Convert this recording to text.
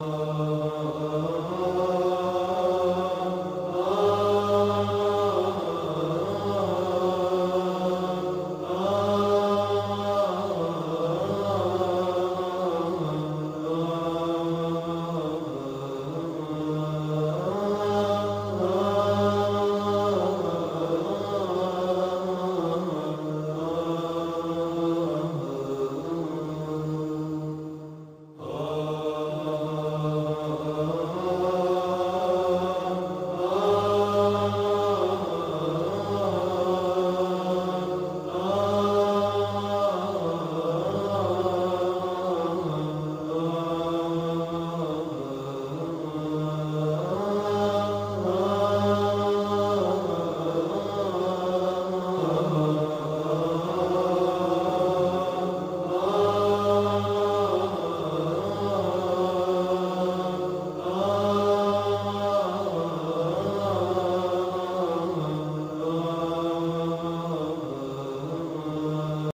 Oh.